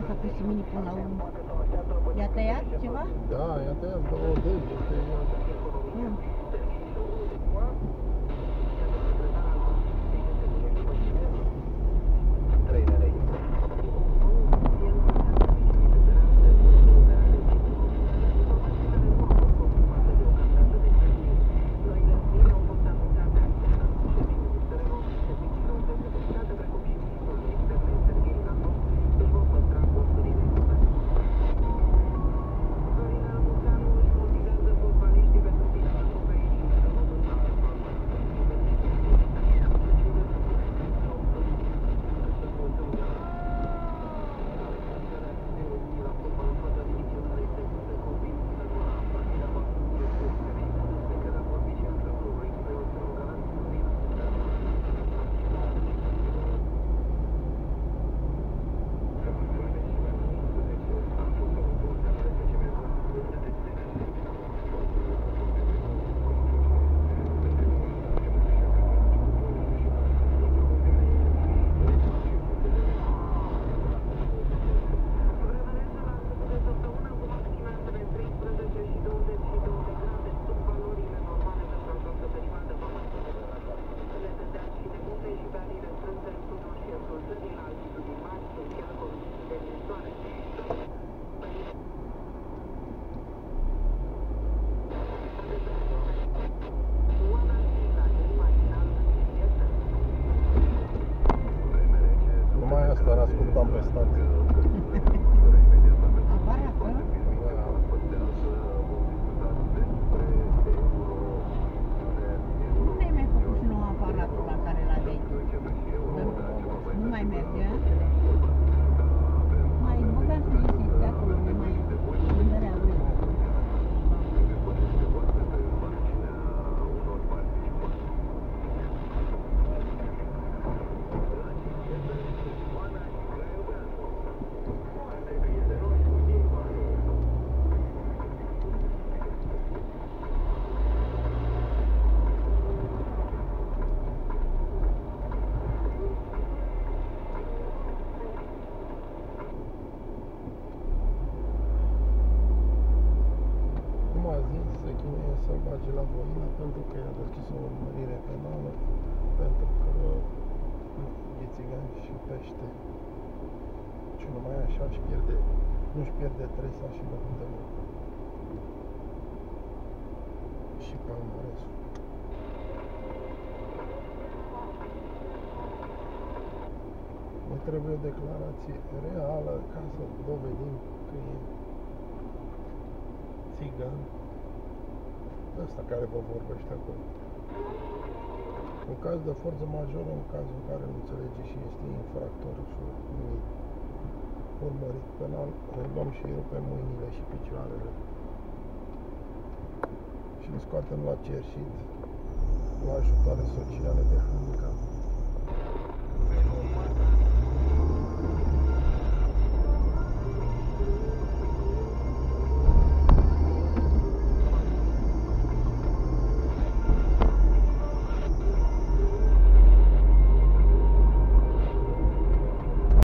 Ce naiba a făcut și mini până la urmă? I-a tăiat ceva? Da, i-a tăiat două degete. Nu. Numai asta l-ascultam pe stație. Bage la voină pentru că i-a deschis o urmărire penală pentru că e țigan și pește. Și numai așa își pierde, nu-și pierde tresa și locul de muncă. Și palmaresul. Ne trebuie o declarație reală ca să dovedim că e țigan ăsta care vă vorbește acolo. În caz de forță majoră, în cazul în care nu înțelege și este infractor și numit urmărit penal, îl luăm și îi rupem mâinile și picioarele. Și îl scoatem la cerșit la ajutoare sociale de handicap.